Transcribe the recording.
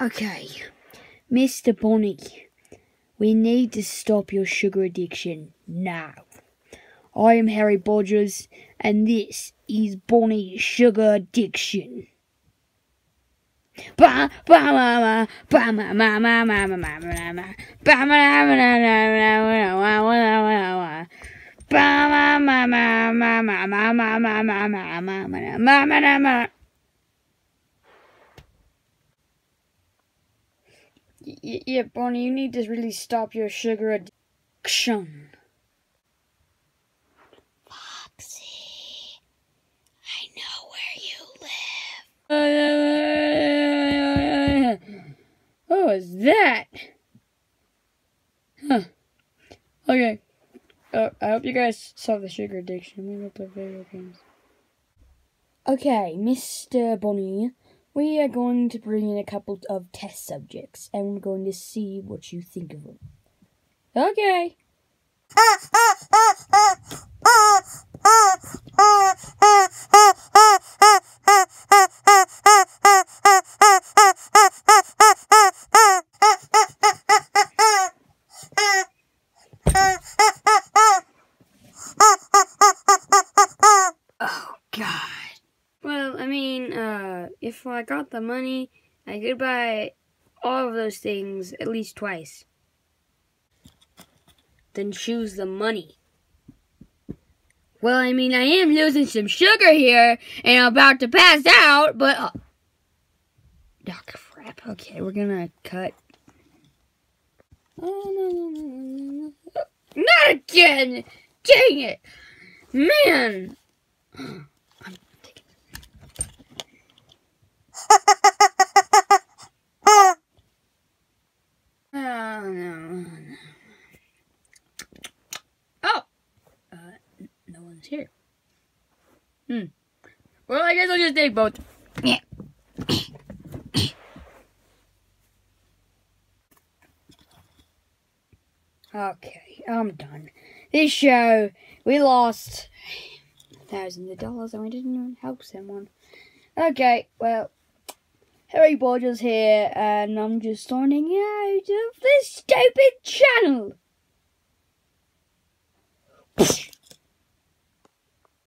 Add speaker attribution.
Speaker 1: Okay, Mr. Bonnie, we need to stop your sugar addiction now. I am Harry Bodgers, and this is Bonnie's Sugar Addiction. Ba ba ma ma ba ma ma ma ma ma ma ma ma ba ma ma ma ma ma ma ba ma ma ma ma ma ma ma ma ma ma ma ma ma ma ma Yeah, Bonnie, you need to really stop your sugar addiction.
Speaker 2: Foxy, I know where you live.
Speaker 1: What was that? Huh. Okay. Uh, I hope you guys solve the sugar addiction. We play video games. Okay, Mr. Bonnie, we are going to bring in a couple of test subjects, and we're going to see what you think of them. Okay. Mean, uh, if I got the money, I could buy all of those things at least twice. Then choose the money. Well, I mean, I am losing some sugar here, and I'm about to pass out, but. Uh, oh, crap. Okay, we're gonna cut. Oh, no, no, no, no, no. Not again! Dang it! Man! I'm taking. Oh, no, no. Oh! Uh, n- no one's here. Hmm. Well, I guess I'll just take both. Yeah. Okay, I'm done. This show, we lost thousands of dollars and we didn't even help someone. Okay, well, Harry Bodgers here, and I'm just signing out of this stupid channel.